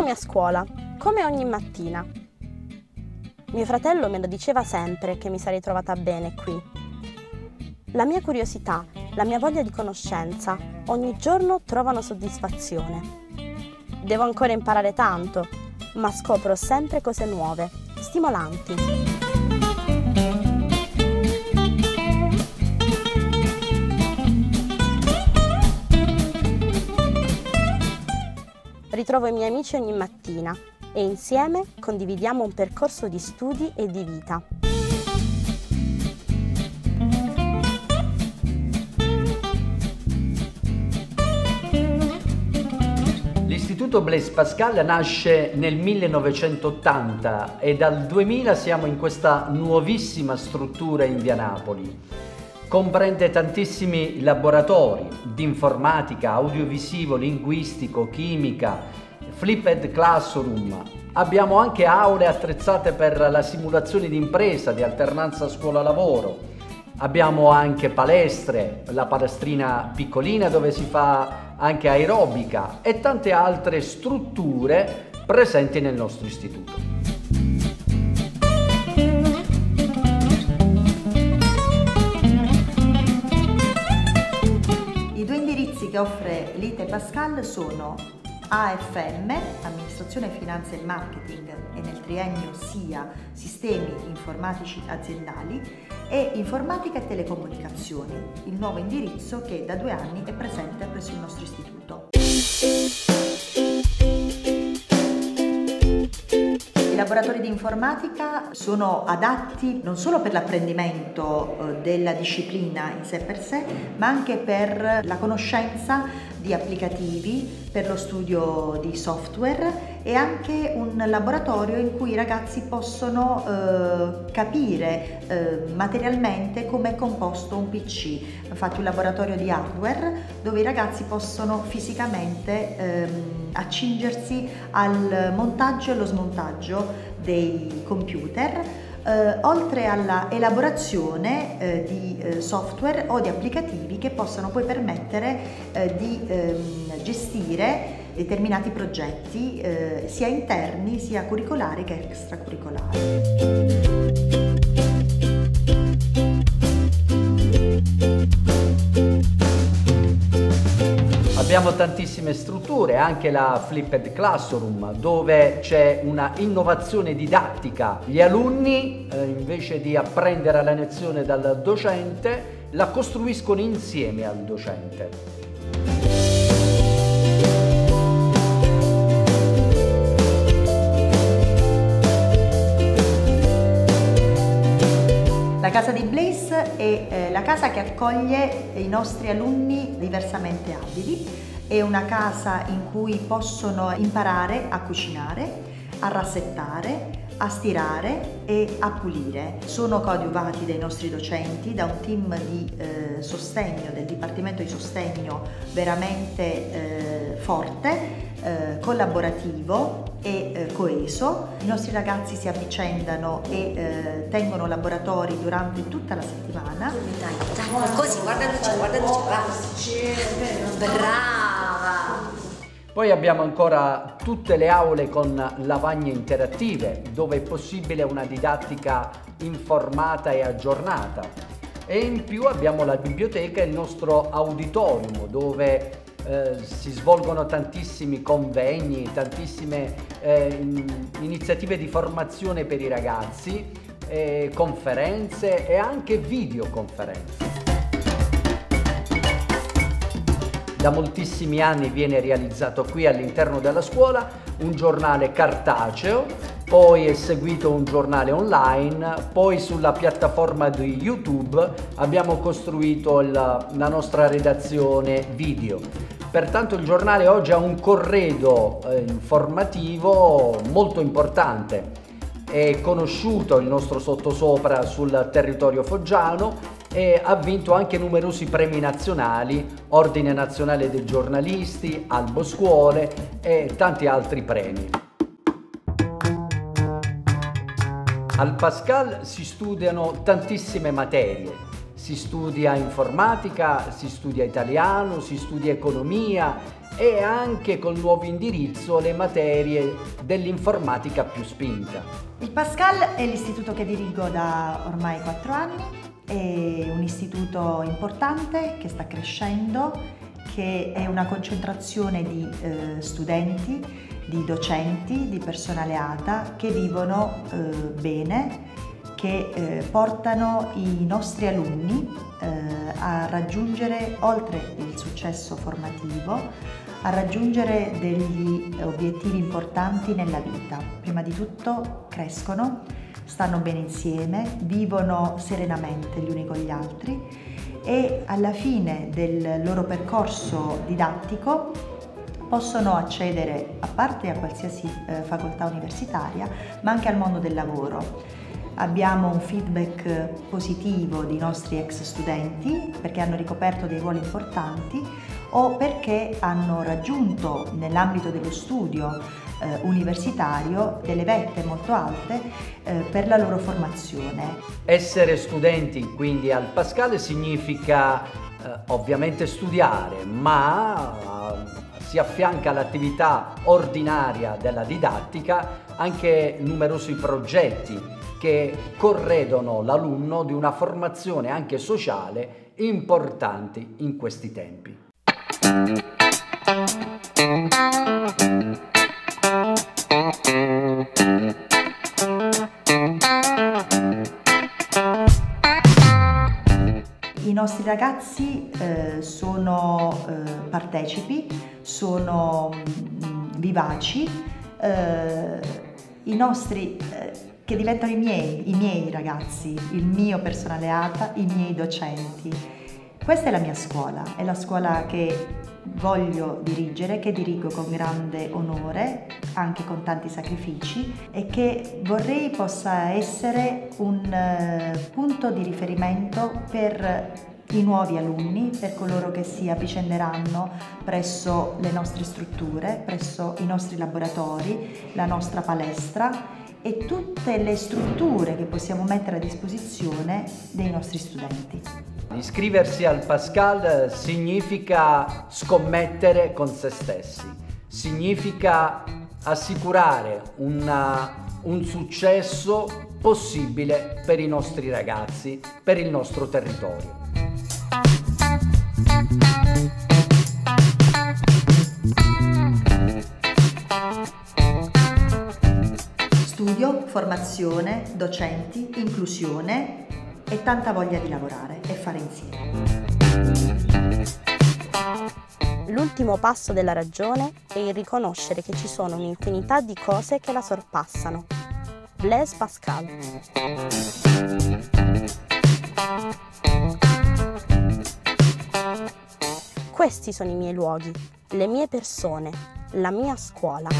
Eccomi a scuola, come ogni mattina. Mio fratello me lo diceva sempre che mi sarei trovata bene qui. La mia curiosità, la mia voglia di conoscenza ogni giorno trovano soddisfazione. Devo ancora imparare tanto, ma scopro sempre cose nuove, stimolanti. Ritrovo i miei amici ogni mattina e insieme condividiamo un percorso di studi e di vita. L'Istituto Blaise Pascal nasce nel 1980 e dal 2000 siamo in questa nuovissima struttura in via Napoli. Comprende tantissimi laboratori di informatica, audiovisivo, linguistico, chimica, flipped classroom. Abbiamo anche aule attrezzate per la simulazione di impresa, di alternanza scuola-lavoro. Abbiamo anche palestre, la palestrina piccolina dove si fa anche aerobica e tante altre strutture presenti nel nostro istituto. Che offre l'ITE Pascal sono AFM, Amministrazione Finanza e Marketing e nel triennio SIA, Sistemi Informatici Aziendali e Informatica e Telecomunicazioni, il nuovo indirizzo che da due anni è presente presso il nostro istituto. Laboratori di informatica sono adatti non solo per l'apprendimento eh, della disciplina in sé per sé, ma anche per la conoscenza di applicativi, per lo studio di software e anche un laboratorio in cui i ragazzi possono eh, capire eh, materialmente come è composto un PC. Infatti un laboratorio di hardware dove i ragazzi possono fisicamente ehm, accingersi al montaggio e allo smontaggio dei computer, eh, oltre alla elaborazione eh, di eh, software o di applicativi che possano poi permettere eh, di ehm, gestire determinati progetti eh, sia interni sia curricolari che extracurricolari. Abbiamo tantissime strutture, anche la Flipped Classroom, dove c'è una innovazione didattica. Gli alunni, eh, invece di apprendere la lezione dal docente, la costruiscono insieme al docente. La casa di Blaze è eh, la casa che accoglie i nostri alunni diversamente abili, è una casa in cui possono imparare a cucinare, a rassettare, a stirare e a pulire. Sono coadiuvati dai nostri docenti, da un team di eh, sostegno, del Dipartimento di Sostegno veramente eh, forte, eh, collaborativo e eh, coeso. I nostri ragazzi si avvicendano e eh, tengono laboratori durante tutta la settimana. Dai, dai, così, guardandoci, guardandoci, brava. Poi abbiamo ancora tutte le aule con lavagne interattive dove è possibile una didattica informata e aggiornata e in più abbiamo la biblioteca e il nostro auditorium dove eh, si svolgono tantissimi convegni, tantissime eh, iniziative di formazione per i ragazzi, eh, conferenze e anche videoconferenze. Da moltissimi anni viene realizzato qui all'interno della scuola un giornale cartaceo, poi è seguito un giornale online, poi sulla piattaforma di YouTube abbiamo costruito il, la nostra redazione video. Pertanto il giornale oggi ha un corredo eh, informativo molto importante. È conosciuto il nostro sottosopra sul territorio foggiano e ha vinto anche numerosi premi nazionali, Ordine Nazionale dei Giornalisti, Albo Scuole e tanti altri premi. Al Pascal si studiano tantissime materie, si studia informatica, si studia italiano, si studia economia e anche col nuovo indirizzo le materie dell'informatica più spinta. Il Pascal è l'istituto che dirigo da ormai quattro anni, è un istituto importante che sta crescendo, che è una concentrazione di eh, studenti, di docenti, di personale ATA che vivono eh, bene, che eh, portano i nostri alunni eh, a raggiungere, oltre il successo formativo, a raggiungere degli obiettivi importanti nella vita. Prima di tutto crescono, stanno bene insieme, vivono serenamente gli uni con gli altri e alla fine del loro percorso didattico possono accedere a parte a qualsiasi eh, facoltà universitaria, ma anche al mondo del lavoro. Abbiamo un feedback positivo dei nostri ex studenti perché hanno ricoperto dei ruoli importanti o perché hanno raggiunto nell'ambito dello studio eh, universitario delle vette molto alte eh, per la loro formazione. Essere studenti quindi al Pascale significa eh, ovviamente studiare, ma eh, si affianca all'attività ordinaria della didattica anche numerosi progetti che corredono l'alunno di una formazione anche sociale importante in questi tempi. Nostri ragazzi eh, sono eh, partecipi, sono mh, mm, vivaci, eh, i nostri eh, che diventano i miei, i miei ragazzi, il mio personale ATA, i miei docenti. Questa è la mia scuola, è la scuola che voglio dirigere, che dirigo con grande onore, anche con tanti sacrifici e che vorrei possa essere un eh, punto di riferimento per i nuovi alunni, per coloro che si avvicenderanno presso le nostre strutture, presso i nostri laboratori, la nostra palestra e tutte le strutture che possiamo mettere a disposizione dei nostri studenti. Iscriversi al Pascal significa scommettere con se stessi, significa assicurare una, un successo possibile per i nostri ragazzi, per il nostro territorio. Studio, formazione, docenti, inclusione e tanta voglia di lavorare e fare insieme. L'ultimo passo della ragione è il riconoscere che ci sono un'infinità di cose che la sorpassano. Blaise Pascal. Questi sono i miei luoghi, le mie persone, la mia scuola.